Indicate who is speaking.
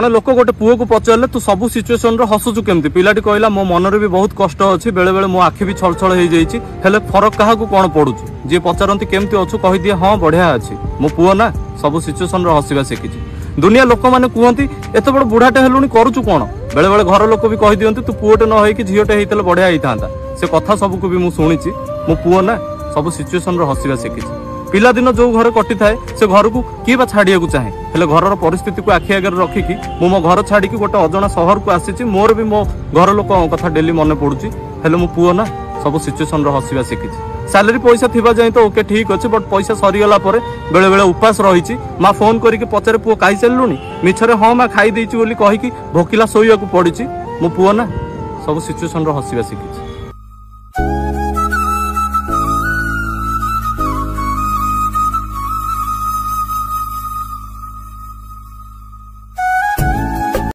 Speaker 1: ଜଣେ ଲୋକ ଗୋଟେ ପୁଅକୁ ପଚାରିଲେ ତୁ ସବୁ ସିଚୁଏସନରେ ହସୁଛୁ କେମିତି ପିଲାଟି କହିଲା ମୋ ମନରେ ବି ବହୁତ କଷ୍ଟ ଅଛି ବେଳେବେଳେ ମୋ ଆଖି ବି ଛଳଛଳ ହେଇଯାଇଛି ହେଲେ ଫରକ କାହାକୁ କ'ଣ ପଡ଼ୁଛି ଯିଏ ପଚାରନ୍ତି କେମିତି ଅଛୁ କହିଦିଏ ହଁ ବଢ଼ିଆ ଅଛି ମୋ ପୁଅ ନା ସବୁ ସିଚୁଏସନରେ ହସିବା ଶିଖିଛି ଦୁନିଆ ଲୋକମାନେ କୁହନ୍ତି ଏତେ ବଡ଼ ବୁଢ଼ାଟେ ହେଲୁଣି କରୁଛୁ କ'ଣ ବେଳେବେଳେ ଘର ଲୋକ ବି କହିଦିଅନ୍ତି ତୁ ପୁଅଟେ ନ ହେଇକି ଝିଅଟେ ହେଇଥିଲେ ବଢ଼ିଆ ହେଇଥାନ୍ତା ସେ କଥା ସବୁକୁ ବି ମୁଁ ଶୁଣିଛି ମୋ ପୁଅ ନା ସବୁ ସିଚୁଏସନରେ ହସିବା ଶିଖିଛି ପିଲାଦିନ ଯେଉଁ ଘରେ କଟିଥାଏ ସେ ଘରକୁ କିଏ ବା ଛାଡ଼ିବାକୁ ଚାହେଁ ହେଲେ ଘରର ପରିସ୍ଥିତିକୁ ଆଖି ଆଗରେ ରଖିକି ମୁଁ ମୋ ଘର ଛାଡ଼ିକି ଗୋଟେ ଅଜଣା ସହରକୁ ଆସିଛି ମୋର ବି ମୋ ଘର ଲୋକଙ୍କ କଥା ଡେଲି ମନେ ପଡ଼ୁଛି ହେଲେ ମୁଁ ପୁଅ ନା ସବୁ ସିଚୁଏସନ୍ର ହସିବା ଶିଖିଛି স্যালারি পয়সা থিবা যাই তো ওকে ঠিক আছে বট পয়সা সরিগলা পরে বেড়ে বেড়ে উপাস রয়েছে মা ফোন করিকি পচারে পুয় খাই সারলুনি মিছরে হ মা খাই দিয়েছি বলে কহিকি ভোকিলা শোয়াকু পড়িছি মো পুয় না সব সিচুয়েসনর হসিবা শিখিছি